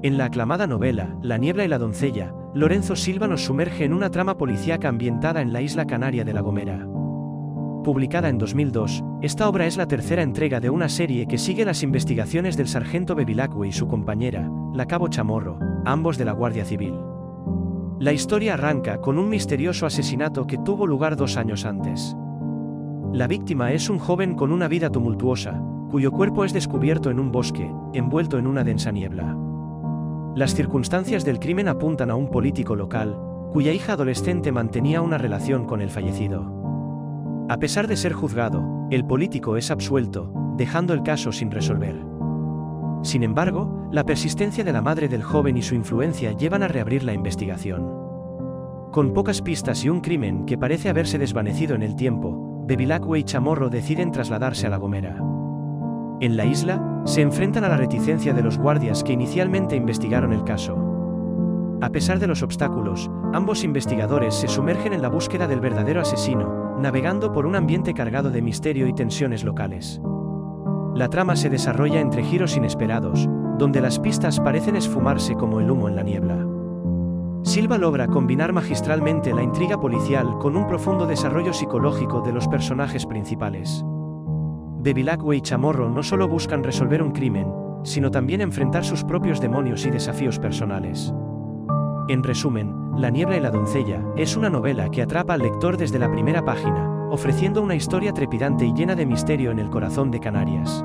En la aclamada novela, La niebla y la doncella, Lorenzo Silva nos sumerge en una trama policíaca ambientada en la isla canaria de La Gomera. Publicada en 2002, esta obra es la tercera entrega de una serie que sigue las investigaciones del sargento Bevilacqua y su compañera, la cabo Chamorro, ambos de la Guardia Civil. La historia arranca con un misterioso asesinato que tuvo lugar dos años antes. La víctima es un joven con una vida tumultuosa, cuyo cuerpo es descubierto en un bosque, envuelto en una densa niebla. Las circunstancias del crimen apuntan a un político local, cuya hija adolescente mantenía una relación con el fallecido. A pesar de ser juzgado, el político es absuelto, dejando el caso sin resolver. Sin embargo, la persistencia de la madre del joven y su influencia llevan a reabrir la investigación. Con pocas pistas y un crimen que parece haberse desvanecido en el tiempo, Bevilacqua y Chamorro deciden trasladarse a La Gomera. En la isla, se enfrentan a la reticencia de los guardias que inicialmente investigaron el caso. A pesar de los obstáculos, ambos investigadores se sumergen en la búsqueda del verdadero asesino, navegando por un ambiente cargado de misterio y tensiones locales. La trama se desarrolla entre giros inesperados, donde las pistas parecen esfumarse como el humo en la niebla. Silva logra combinar magistralmente la intriga policial con un profundo desarrollo psicológico de los personajes principales. Bevilacqua y Chamorro no solo buscan resolver un crimen, sino también enfrentar sus propios demonios y desafíos personales. En resumen, La niebla y la doncella es una novela que atrapa al lector desde la primera página, ofreciendo una historia trepidante y llena de misterio en el corazón de Canarias.